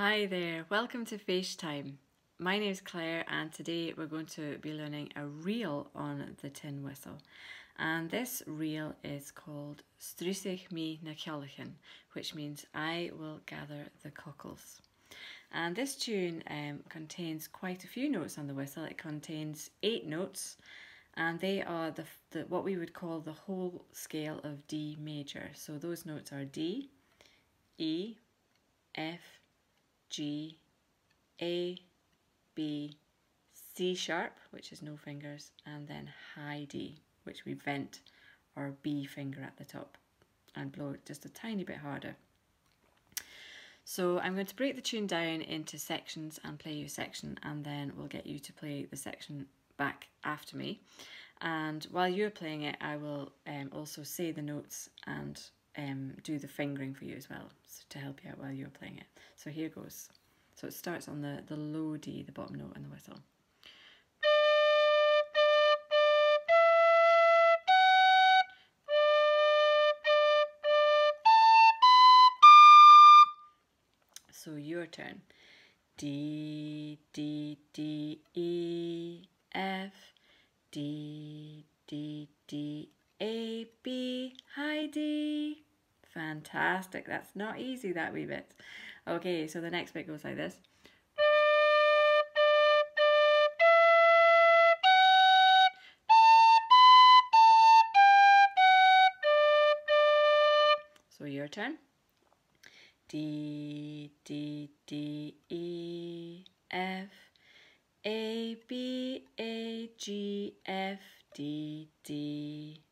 Hi there, welcome to Fèis Time. My name is Claire and today we're going to be learning a reel on the tin whistle. And this reel is called 'S trusaidh mi na which means I will gather the cockles. And this tune um, contains quite a few notes on the whistle. It contains eight notes and they are the, the what we would call the whole scale of D major. So those notes are D, E, F, G, A, B, C sharp, which is no fingers, and then high D, which we vent our B finger at the top and blow it just a tiny bit harder. So I'm going to break the tune down into sections and play you a section and then we'll get you to play the section back after me. And while you're playing it, I will um, also say the notes and um, do the fingering for you as well so to help you out while you're playing it. So here goes. So it starts on the, the low D, the bottom note in the whistle. So your turn. D, D, D, E, F, D, D, D, A, B, high D. Fantastic. That's not easy, that wee bit. Okay, so the next bit goes like this. So your turn. D, D, D, E, F, A, B, A, G, F, D, D.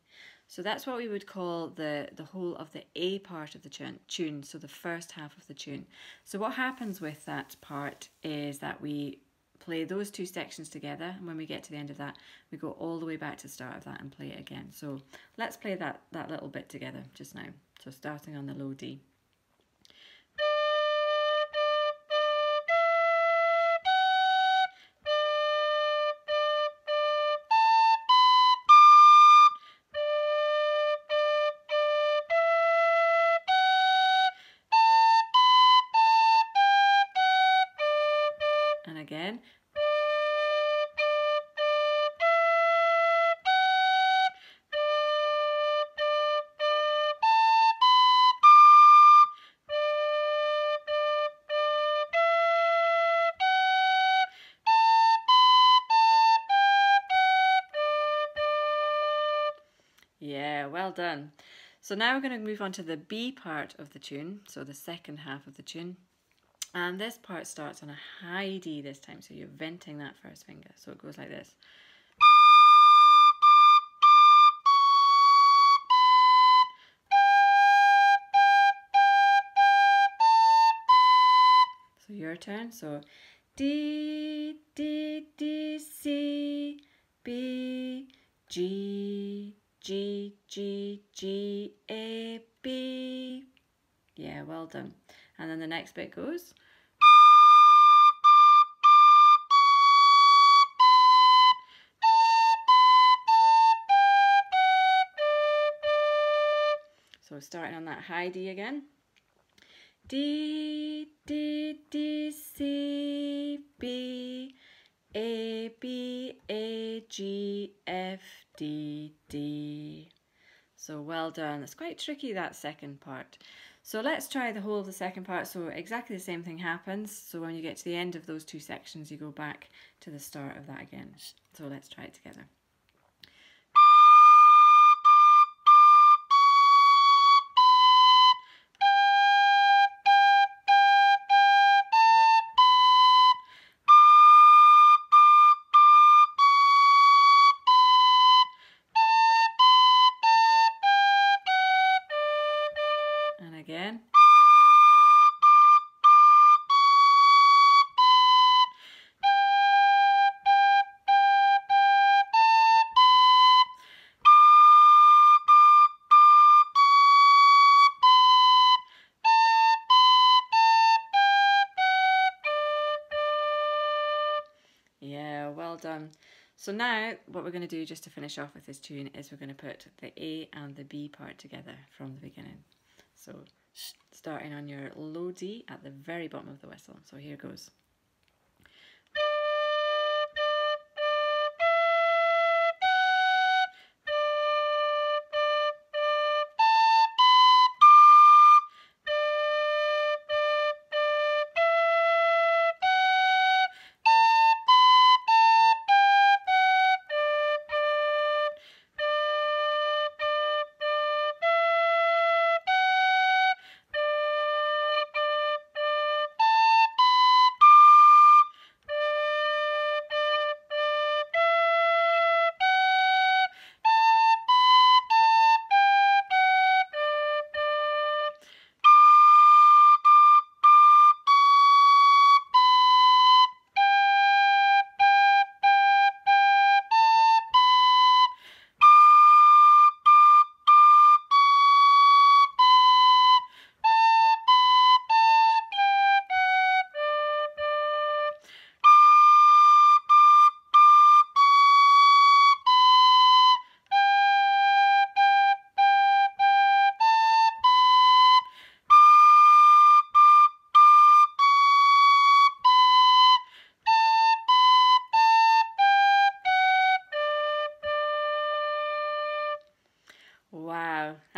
So that's what we would call the, the whole of the A part of the tune, tune, so the first half of the tune. So what happens with that part is that we play those two sections together and when we get to the end of that we go all the way back to the start of that and play it again. So let's play that, that little bit together just now. So starting on the low D. again. Yeah, well done. So now we're going to move on to the B part of the tune, so the second half of the tune. And this part starts on a high D this time, so you're venting that first finger. So it goes like this. So your turn. So D, D, D, C, B, G, G, G, G, A, B. Yeah, well done. And then the next bit goes. Starting on that high D again. D, D, D, C, B, A, B, A, G, F, D, D. So well done. It's quite tricky that second part. So let's try the whole of the second part. So exactly the same thing happens. So when you get to the end of those two sections, you go back to the start of that again. So let's try it together. Again. Yeah, well done. So now what we're going to do just to finish off with this tune is we're going to put the A and the B part together from the beginning. So starting on your low D at the very bottom of the whistle. So here goes.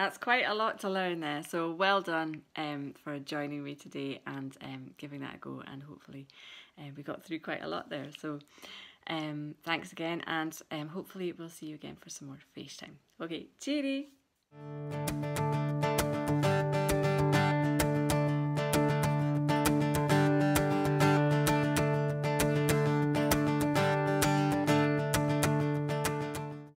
That's quite a lot to learn there. So well done um, for joining me today and um, giving that a go. And hopefully, uh, we got through quite a lot there. So um, thanks again, and um, hopefully, we'll see you again for some more Fèis Time. Okay, cheery.